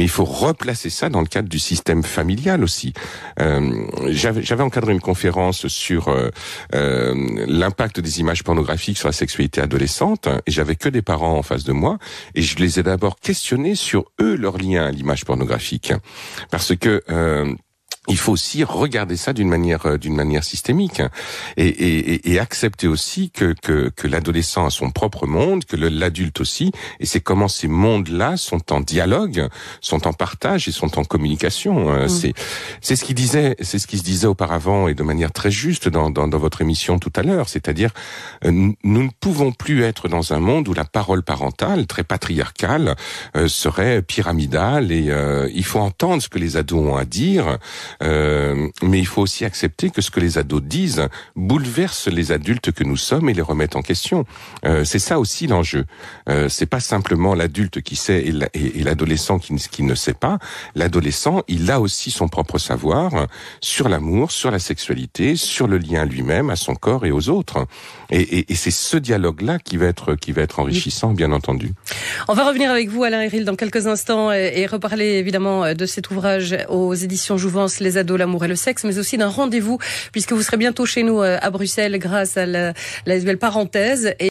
mais il faut replacer ça dans le cadre du système familial aussi. Euh, J'avais encadré une conférence sur euh, euh, l'impact des images pornographiques sur la sexualité adolescente, et j'avais que des parents en face de moi, et je les ai d'abord questionnés sur eux leur lien à l'image pornographique, parce que il faut aussi regarder ça d'une manière euh, d'une manière systémique et, et, et accepter aussi que que, que l'adolescent a son propre monde, que l'adulte aussi, et c'est comment ces mondes-là sont en dialogue, sont en partage et sont en communication. Euh, mm. C'est c'est ce qui disait, c'est ce qui se disait auparavant et de manière très juste dans dans, dans votre émission tout à l'heure, c'est-à-dire euh, nous ne pouvons plus être dans un monde où la parole parentale très patriarcale serait pyramidale et il faut entendre ce que les ados ont à dire. Euh, mais il faut aussi accepter que ce que les ados disent bouleverse les adultes que nous sommes et les remettent en question. Euh, c'est ça aussi l'enjeu. Euh, c'est pas simplement l'adulte qui sait et l'adolescent qui, ne sait pas. L'adolescent, il a aussi son propre savoir sur l'amour, sur la sexualité, sur le lien lui-même, à son corps et aux autres. Et, c'est ce dialogue-là qui va être qui va être enrichissant, bien entendu. On va revenir avec vous, Alain Héril, dans quelques instants et, et reparler évidemment de cet ouvrage aux éditions Jouvence les ados, l'amour et le sexe, mais aussi d'un rendez-vous, puisque vous serez bientôt chez nous euh, à Bruxelles grâce à la, la parenthèse.